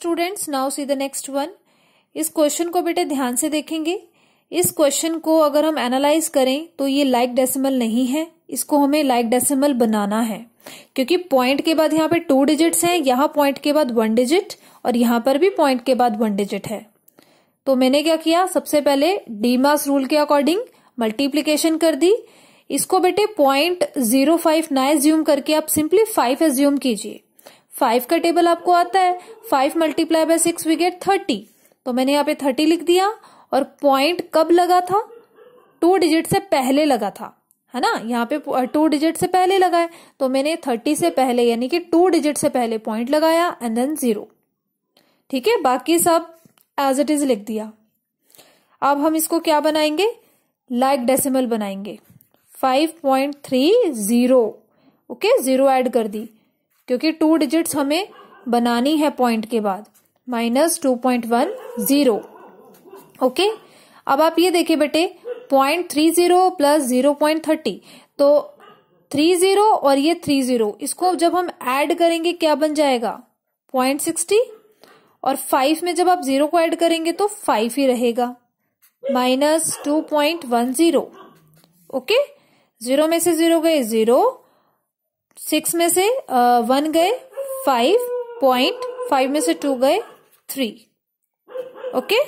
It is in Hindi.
Students now see the next one इस क्वेश्चन को बेटे ध्यान से देखेंगे। इस क्वेश्चन को अगर हम एनालाइज करें तो ये लाइक डेसिमल नहीं है। इसको हमें लाइक डेसिमल बनाना है। क्योंकि पॉइंट के बाद यहाँ पे टू डिजिट्स हैं, यहाँ पॉइंट के बाद वन डिजिट और यहाँ पर भी पॉइंट के बाद वन डिजिट है। तो मैंने क्या किया? सबसे पहले डीमास रूल के अकॉर्डिंग मल्टीप्लीकेशन कर दी। इसको बेटे पॉइंट ज़ीरो फाइव ना एज्यूम करके आप सिंपली फाइव एज्यूम कीजिए। फाइव का टेबल आपको आता है, five multiply by six we get thirty. तो मैंने यहाँ पे थर्टी लिख दिया, और पॉइंट कब लगा था? टू डिजिट से पहले लगा था, है ना? यहाँ पे टू डिजिट से पहले लगा है तो मैंने थर्टी से पहले, यानी कि टू डिजिट से पहले पॉइंट लगाया एंड देन ज़ीरो ठीक है? बाकी सब एज इट इज़ लिख दिया। अब हम इसको क्या बनाएँगे? लाइक like डेसिमल बनाएँगे। Five point three zero okay zero add कर दी। क्योंकि टू डिजिट्स हमें बनानी है पॉइंट के बाद। Minus two point one zero okay अब आप ये देखिए बेटे point three zero plus zero point thirty तो थ्री ज़ीरो और ये थ्री ज़ीरो इसको जब हम ऐड करेंगे, क्या बन जाएगा? पॉइंट सिक्सटी और फाइव में जब आप ज़ीरो को ऐड करेंगे तो फाइव ही रहेगा। Minus two point one zero okay zero में से ज़ीरो गए ज़ीरो सिक्स में से वन गए फाइव पॉइंट फाइव में से टू गए थ्री। ओके?